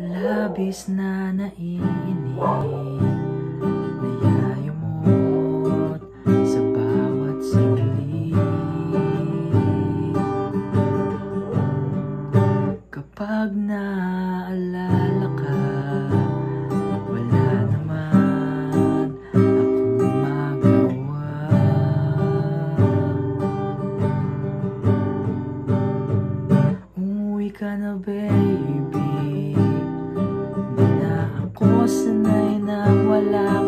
Labis na naiinip Nayayamot sa bawat sandali Kapag naaalala ka Wala naman akong magawa Umuwi ka na baby wala ka